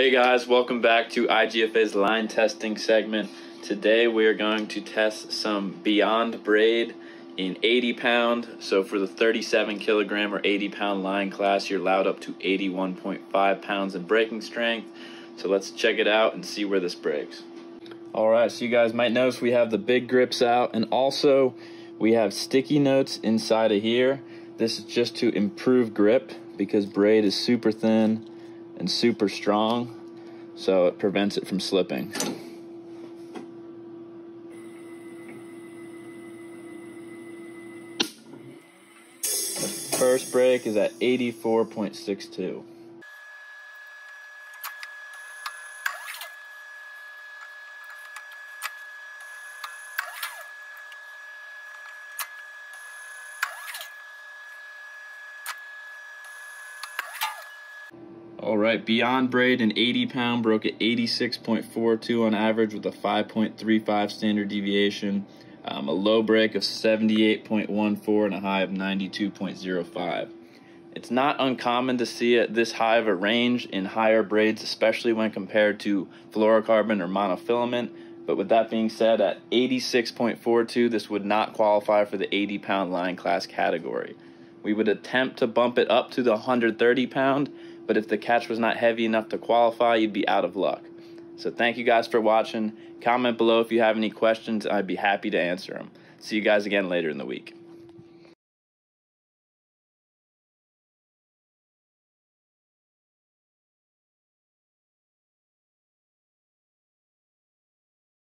Hey guys, welcome back to IGFA's line testing segment. Today we are going to test some Beyond Braid in 80 pound. So for the 37 kilogram or 80 pound line class, you're allowed up to 81.5 pounds in breaking strength. So let's check it out and see where this breaks. All right, so you guys might notice we have the big grips out and also we have sticky notes inside of here. This is just to improve grip because braid is super thin and super strong, so it prevents it from slipping. The first break is at 84.62. All right, Beyond Braid, an 80 pound, broke at 86.42 on average with a 5.35 standard deviation, um, a low break of 78.14, and a high of 92.05. It's not uncommon to see this high of a range in higher braids, especially when compared to fluorocarbon or monofilament. But with that being said, at 86.42, this would not qualify for the 80 pound line class category. We would attempt to bump it up to the 130 pound but if the catch was not heavy enough to qualify, you'd be out of luck. So thank you guys for watching. Comment below if you have any questions. I'd be happy to answer them. See you guys again later in the week.